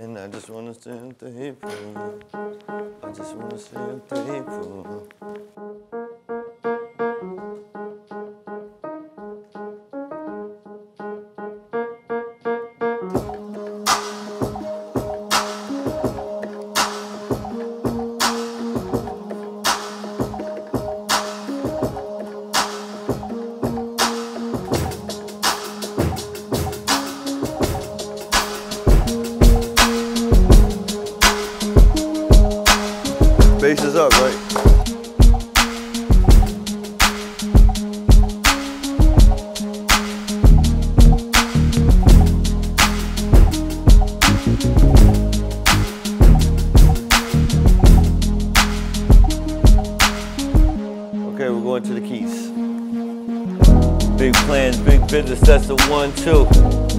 And I just wanna say I'm thankful. I just wanna I'm thankful. Bass Okay, we're going to the keys. Big plans, big business, that's the one, two.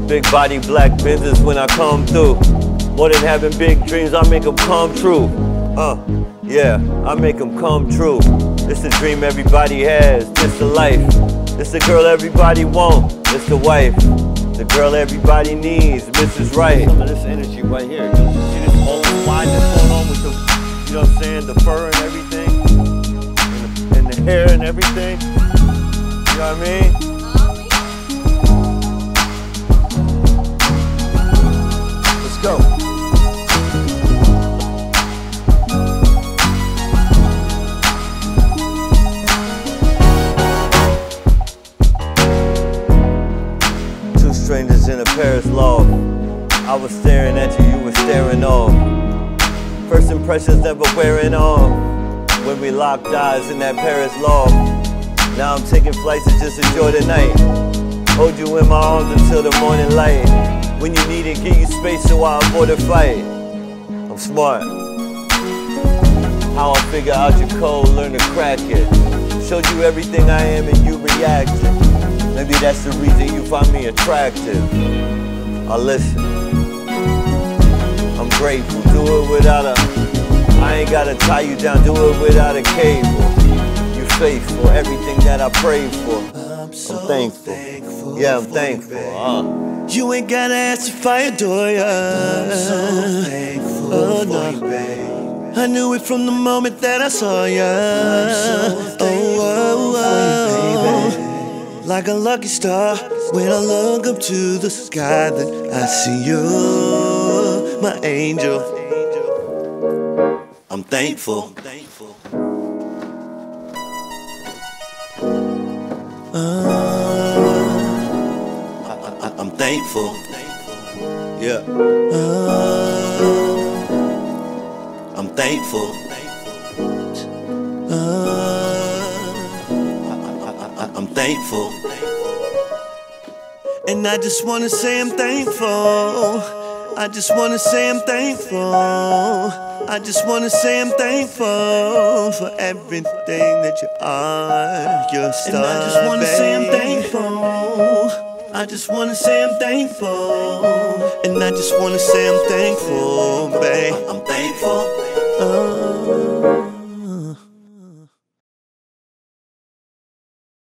Big body, black business when I come through. More than having big dreams, I make them come true. Uh, yeah, I make them come true. It's a dream everybody has, this the life. It's the girl everybody want, it's the wife. The girl everybody needs, Mrs. Right. Some of this energy right here. You see this whole line that's going on with the, you know what I'm saying, the fur and everything, hair and everything. You know what I mean? Let's go. Two strangers in a Paris loft. I was staring at you, you were staring off. First impressions never wearing off. When we locked eyes in that Paris loft. Now I'm taking flights to just enjoy the night. Hold you in my arms until the morning light. When you need it, give you space so I avoid a fight. I'm smart. How I figure out your code, learn to crack it. Showed you everything I am and you reacted. Maybe that's the reason you find me attractive. I listen. I'm grateful. Do it without a. I ain't gotta tie you down. Do it without a cable. You faithful. Everything that I pray for. I'm so I'm thankful. thankful. Yeah, I'm thankful. Uh. You ain't gotta ask if I adore ya. I'm so thankful oh, for no. I knew it from the moment that I saw ya. I'm so thankful oh, oh, oh. Like a lucky star, when I look up to the sky, then I see you, my angel. I'm thankful. Uh, I, I'm thankful. Yeah. I'm thankful. Uh, I, I, I'm thankful. And I just wanna say I'm thankful. I just wanna say I'm thankful. I just wanna say I'm thankful for everything that you are. You're star, and I just wanna say I'm thankful. I just wanna say I'm thankful. And I just wanna say I'm thankful, babe. I'm thankful. Oh,